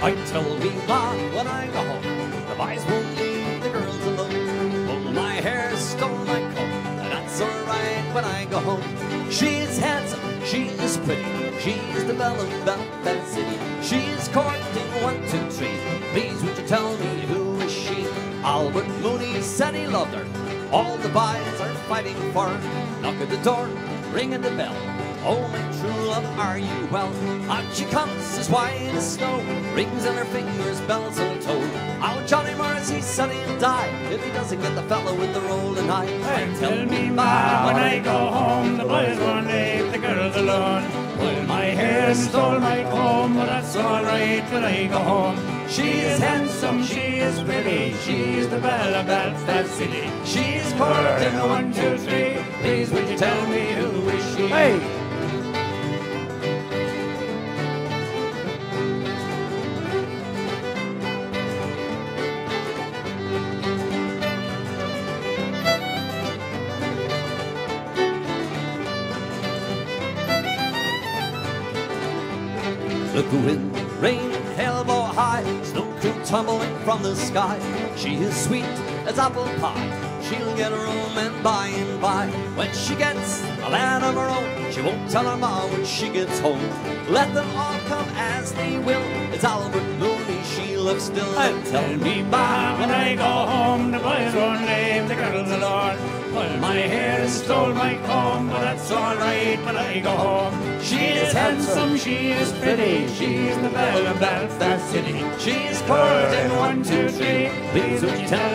I tell me ma when I go home, the boys won't leave the girls alone. Pull my hair, stole my coat, and that's alright when I go home. She's handsome, she is pretty, she's the belle of Belfast City. She's courting one, two, three. Please would you tell me who is she? Albert Mooney said he loved her. All the boys are fighting for her. Knock at the door, ringing the bell. Oh, my true love, are you well? Out she comes as white as snow, rings on her fingers, bells on her toe. Oh, Johnny Morrissey he's he'll die if he doesn't get the fellow with the rolling eye. And tell me, ma, when I go home, the boys won't leave the girls alone. Pull my hair, stole my comb, but that's all right when I go home. She is handsome, she is pretty, she's the belle of Belfast City. She's courting one, two, three. Please, would you tell me who is she? Hey! The wind, rain, hail blow high, snow crew tumbling from the sky. She is sweet as apple pie. She'll get her own man by and by. When she gets a land of her own, she won't tell her ma when she gets home. Let them all come as they will. It's Albert Mooney she loves still. And Tell me, ma, when I go home, the boys won't leave the girls alone. Pull my hair, is stole my comb, but that's all right when I go home. She is handsome, she is pretty, she's the belle of Belfast City. She's courting one, two, three. Please, would you tell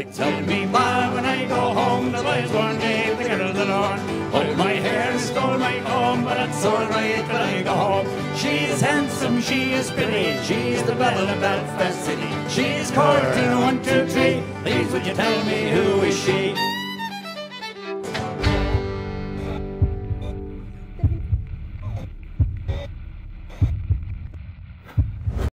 I tell me, ma, when I go home, the boys won't leave the girls alone. Hold my hair, stole my comb, but that's all right when I go home. She's handsome, she is pretty, she's the belle of Belfast City. She's courting one, two, three. Please, would you tell me who